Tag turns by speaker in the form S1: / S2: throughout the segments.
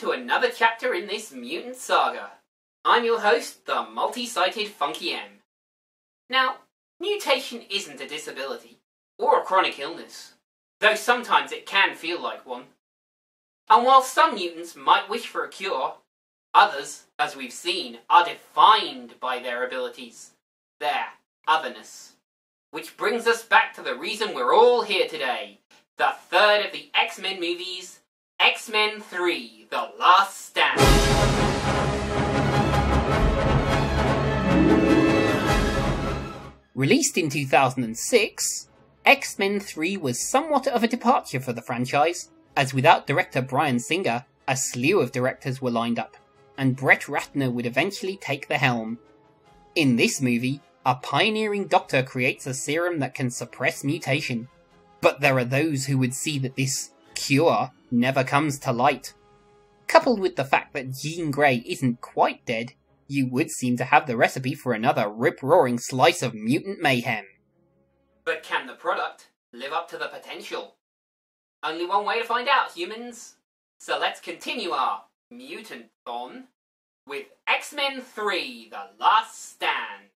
S1: to another chapter in this mutant saga. I'm your host, the multi-sighted Funky M. Now, mutation isn't a disability, or a chronic illness, though sometimes it can feel like one. And while some mutants might wish for a cure, others, as we've seen, are defined by their abilities, their otherness. Which brings us back to the reason we're all here today, the third of the X-Men movies, X-Men 3, The Last Stand. Released in 2006, X-Men 3 was somewhat of a departure for the franchise, as without director Bryan Singer, a slew of directors were lined up, and Brett Ratner would eventually take the helm. In this movie, a pioneering doctor creates a serum that can suppress mutation, but there are those who would see that this cure never comes to light. Coupled with the fact that Jean Grey isn't quite dead, you would seem to have the recipe for another rip-roaring slice of mutant mayhem. But can the product live up to the potential? Only one way to find out, humans. So let's continue our mutant on with X-Men 3 The Last Stand.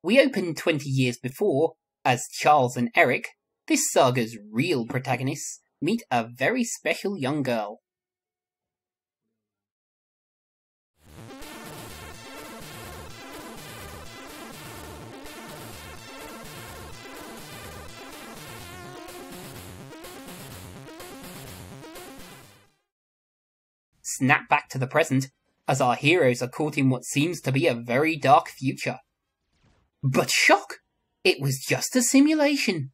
S1: We opened 20 years before, as Charles and Erik, this saga's real protagonists, meet a very special young girl. Snap back to the present, as our heroes are caught in what seems to be a very dark future. But shock! It was just a simulation.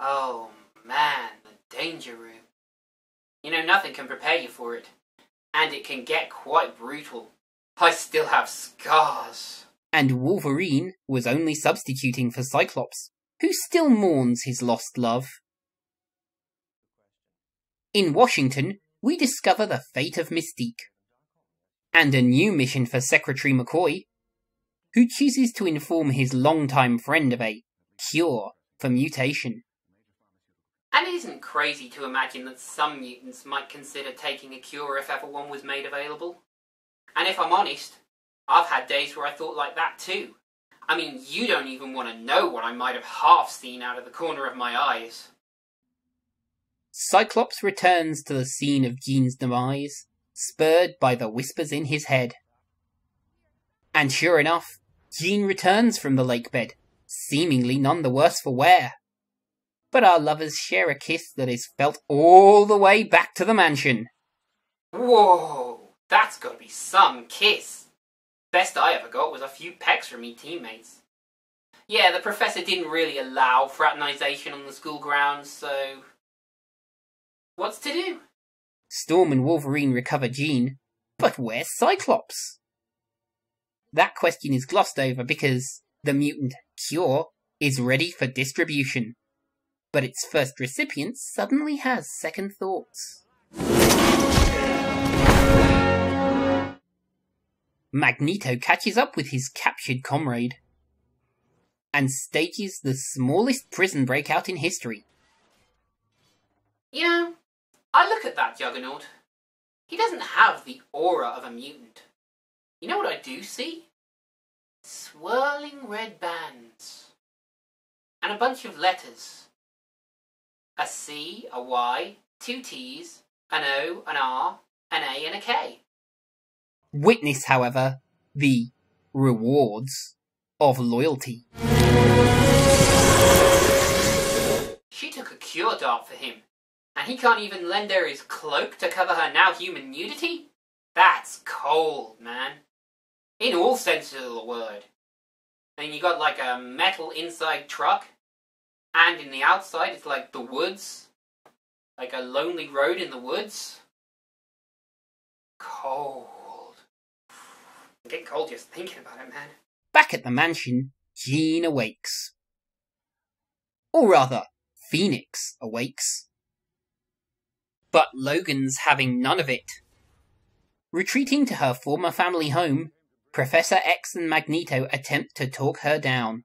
S1: Oh man, the danger room. You know, nothing can prepare you for it. And it can get quite brutal. I still have scars. And Wolverine was only substituting for Cyclops, who still mourns his lost love. In Washington, we discover the fate of Mystique. And a new mission for Secretary McCoy, who chooses to inform his longtime friend of a cure for mutation. And it isn't crazy to imagine that some mutants might consider taking a cure if ever one was made available. And if I'm honest, I've had days where I thought like that too. I mean, you don't even want to know what I might have half seen out of the corner of my eyes. Cyclops returns to the scene of Jean's demise, spurred by the whispers in his head. And sure enough, Jean returns from the lake bed, seemingly none the worse for wear. But our lovers share a kiss that is felt all the way back to the mansion. Whoa, that's gotta be some kiss. Best I ever got was a few pecks from me teammates. Yeah, the professor didn't really allow fraternization on the school grounds, so. What's to do? Storm and Wolverine recover Jean, but where's Cyclops? That question is glossed over because the mutant cure is ready for distribution. But its first recipient suddenly has second thoughts. Magneto catches up with his captured comrade and stages the smallest prison breakout in history. You know, I look at that Juggernaut. He doesn't have the aura of a mutant. You know what I do see? Swirling red bands. And a bunch of letters. A C, a Y, two T's, an O, an R, an A, and a K. Witness, however, the rewards of loyalty. She took a cure dart for him, and he can't even lend her his cloak to cover her now human nudity? That's cold, man in all senses of the word. And you got like a metal inside truck, and in the outside it's like the woods, like a lonely road in the woods. Cold. I'm getting cold just thinking about it, man. Back at the mansion, Jean awakes. Or rather, Phoenix awakes. But Logan's having none of it. Retreating to her former family home, Professor X and Magneto attempt to talk her down.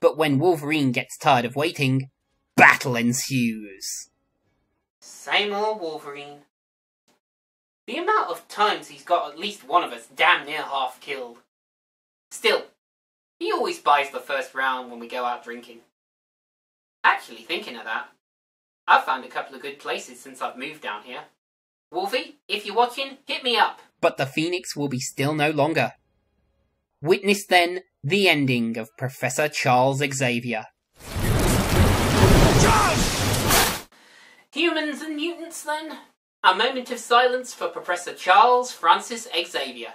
S1: But when Wolverine gets tired of waiting, battle ensues. Same old Wolverine. The amount of times he's got at least one of us damn near half killed. Still, he always buys the first round when we go out drinking. Actually, thinking of that, found a couple of good places since I've moved down here. Wolfie, if you're watching, hit me up. But the Phoenix will be still no longer. Witness then the ending of Professor Charles Xavier. Charles! Humans and mutants then? A moment of silence for Professor Charles Francis Xavier.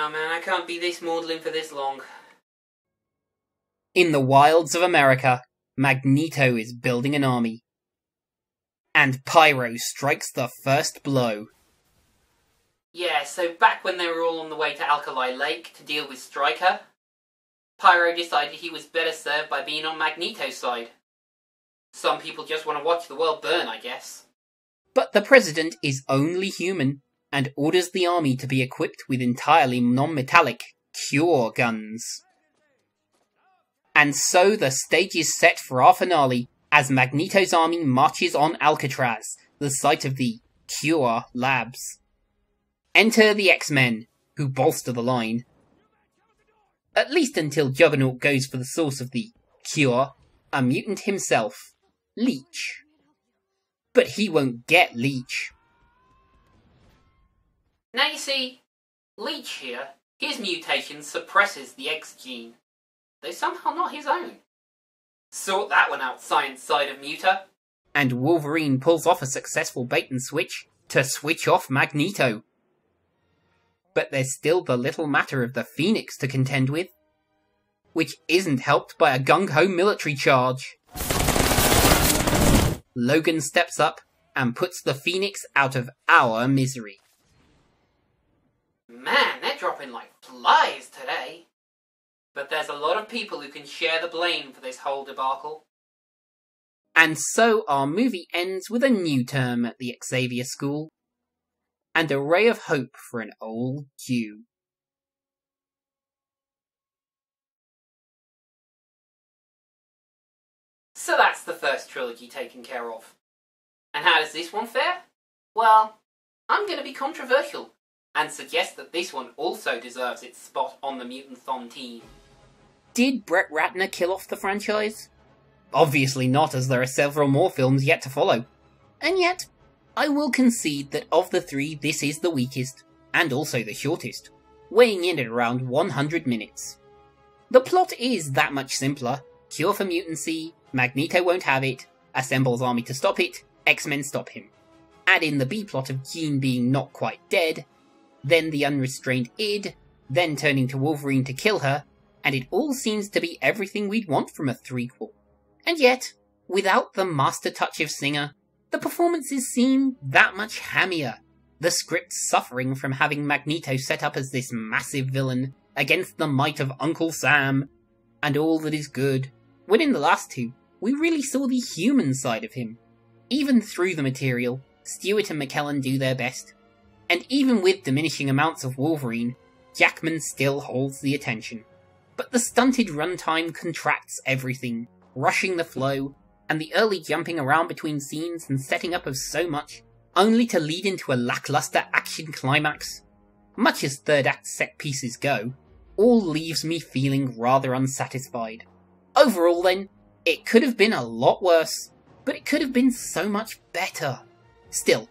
S1: No, man, I can't be this maudlin for this long. In the wilds of America, Magneto is building an army. And Pyro strikes the first blow. Yeah, so back when they were all on the way to Alkali Lake to deal with Stryker, Pyro decided he was better served by being on Magneto's side. Some people just want to watch the world burn, I guess. But the president is only human and orders the army to be equipped with entirely non-metallic cure guns. And so the stage is set for our finale as Magneto's army marches on Alcatraz, the site of the Cure Labs. Enter the X-Men, who bolster the line. At least until Juggernaut goes for the source of the cure, a mutant himself, Leech. But he won't get Leech. Now you see, Leech here, his mutation suppresses the X gene, though somehow not his own. Sort that one out, science side of Muta. And Wolverine pulls off a successful bait and switch to switch off Magneto. But there's still the little matter of the Phoenix to contend with, which isn't helped by a gung-ho military charge. Logan steps up and puts the Phoenix out of our misery. Man, they're dropping like flies today. But there's a lot of people who can share the blame for this whole debacle. And so our movie ends with a new term at the Xavier School, and a ray of hope for an old Jew. So that's the first trilogy taken care of. And how does this one fare? Well, I'm going to be controversial and suggest that this one also deserves its spot on the Mutant team. Did Brett Ratner kill off the franchise? Obviously not, as there are several more films yet to follow. And yet, I will concede that of the three, this is the weakest, and also the shortest, weighing in at around 100 minutes. The plot is that much simpler. Cure for mutancy, Magneto won't have it, assembles army to stop it, X-Men stop him. Add in the B-plot of Jean being not quite dead, then the unrestrained id, then turning to Wolverine to kill her, and it all seems to be everything we'd want from a threequel. And yet, without the master touch of Singer, the performances seem that much hammier. The script suffering from having Magneto set up as this massive villain against the might of Uncle Sam, and all that is good, when in the last two, we really saw the human side of him. Even through the material, Stewart and McKellen do their best, and even with diminishing amounts of Wolverine, Jackman still holds the attention. But the stunted runtime contracts everything, rushing the flow, and the early jumping around between scenes and setting up of so much, only to lead into a lackluster action climax. Much as third act set pieces go, all leaves me feeling rather unsatisfied. Overall then, it could have been a lot worse, but it could have been so much better. Still,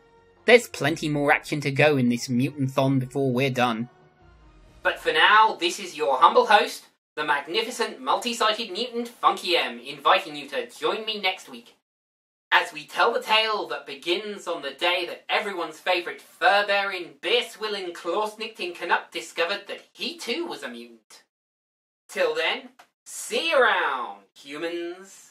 S1: there's plenty more action to go in this mutant-thon before we're done. But for now, this is your humble host, the magnificent multi-sided mutant Funky M, inviting you to join me next week as we tell the tale that begins on the day that everyone's favourite fur-bearing, beer-swilling, claw-snicked Canuck discovered that he too was a mutant. Till then, see you around, humans!